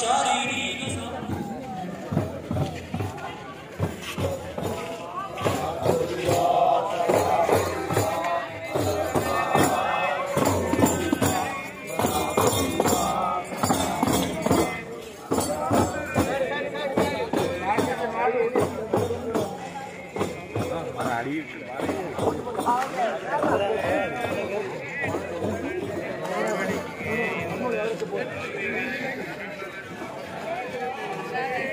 shut up. Thank you.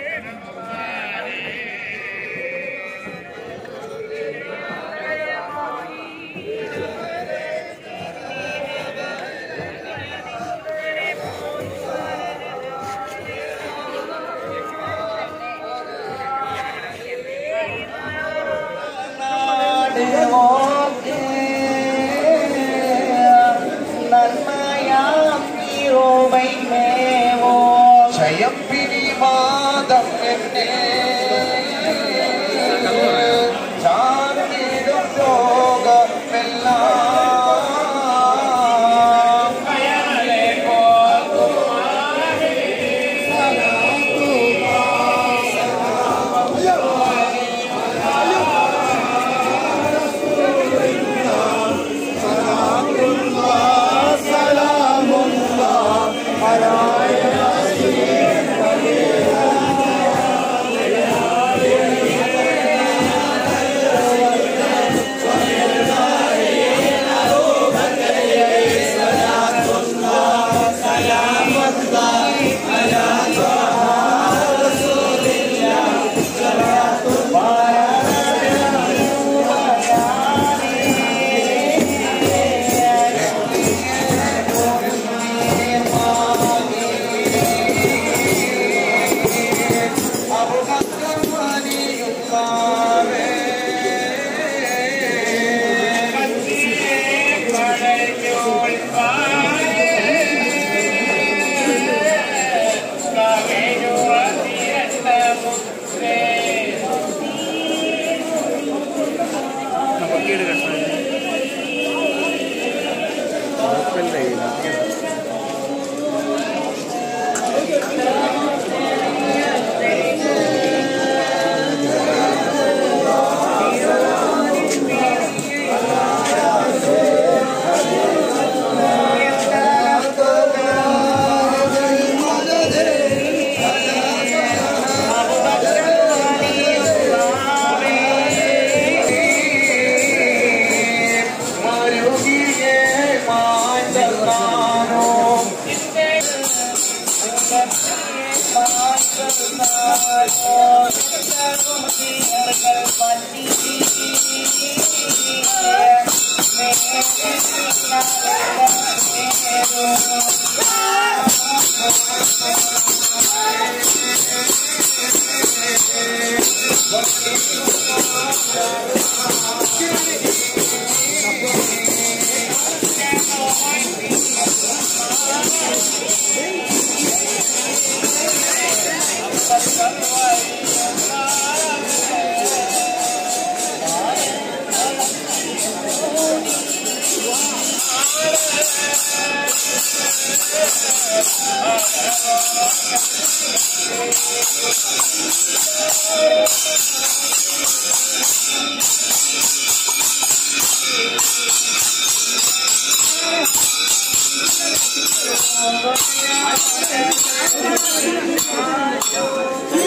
will Get out of here. Thank you.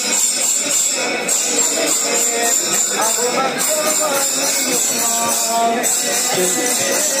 Yes.